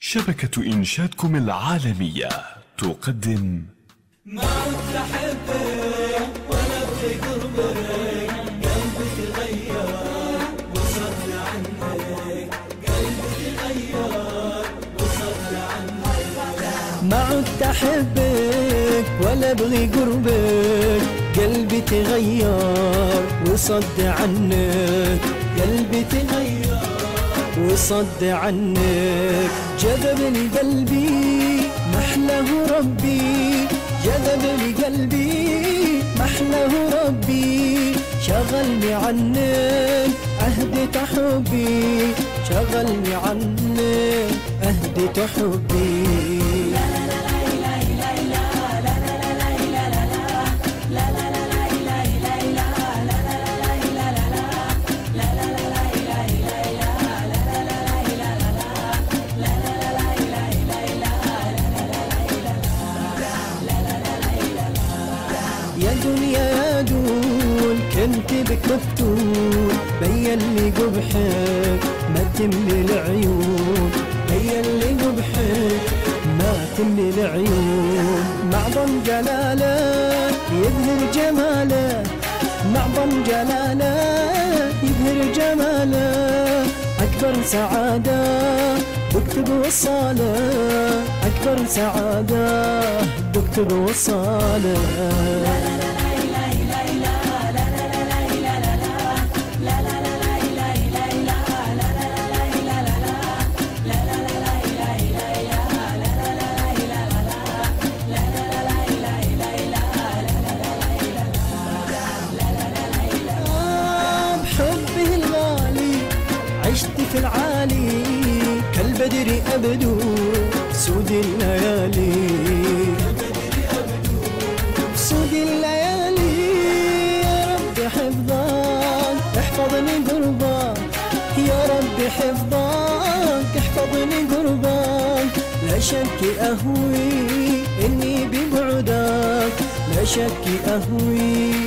شبكة إنشادكم العالمية تقدم ما ولا عنك عنك ما عدت أحبك ولا أبغي قربك. قلبي تغير وصد عنك. قلبي تغير. وصد عنك. جذبني قلبي محله ربي. جذبني قلبي محله ربي. شغلني عنك عهدت حبي. شغلني عنك عهدت حبي. دون كنت بك مفتون بين لي قبحك ما تملي العيون. بين لي قبحك ما تملي العيون. معظم جلاله يظهر جماله. معظم جلاله يظهر جماله. أكبر سعادة بكتب وصالة. أكبر سعادة بكتب وصالة. العالي كالبدر أبدو سود الليالي. سود الليالي يا رب حفظك احفظني قربك يا رب حفظك احفظني قربك لا شك أهوي إني ببعدك لا شك أهوي